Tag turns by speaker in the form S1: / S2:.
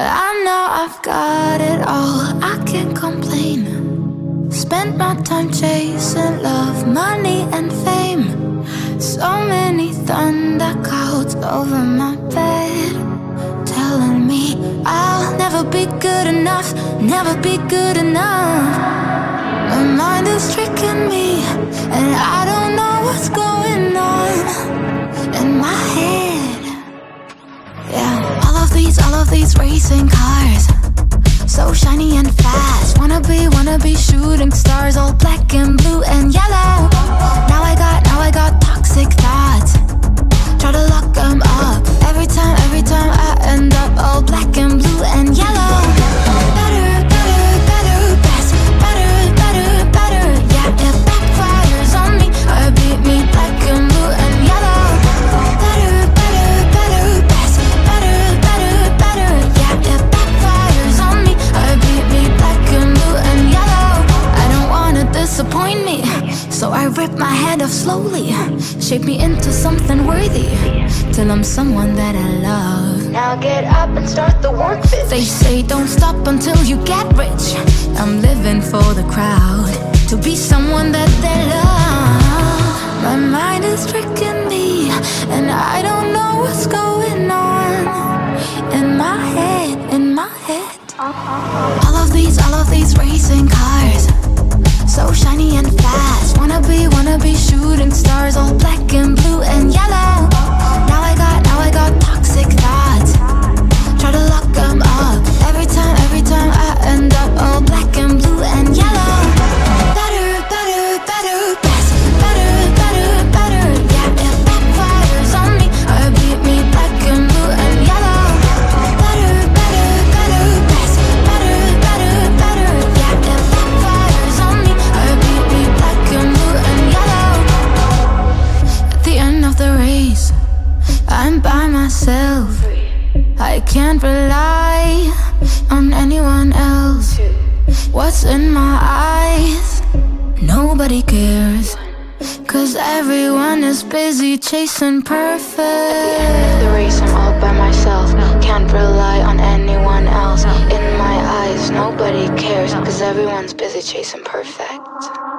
S1: I know I've got it all, I can't complain. Spent my time chasing love, money, and fame. So many thunder clouds over my bed, telling me I'll never be good enough, never be good enough. My mind is tricking me, and I these, racing cars, so shiny and fast. Wanna be, wanna be shooting stars, all black and blue and yellow. Now I got, now I got toxic thoughts. Rip my head off slowly. Shape me into something worthy till I'm someone that I love.
S2: Now get up and start the work, bitch.
S1: They say don't stop until you get rich. I'm living for the crowd to be someone that they love. My mind is tricking me, and I don't know what's going on in my head, in my head. All myself. I can't rely on anyone else. What's in my eyes? Nobody cares. Cause everyone is busy chasing perfect.
S2: The race, I'm all by myself. Can't rely on anyone else. In my eyes, nobody cares. Cause everyone's busy chasing perfect.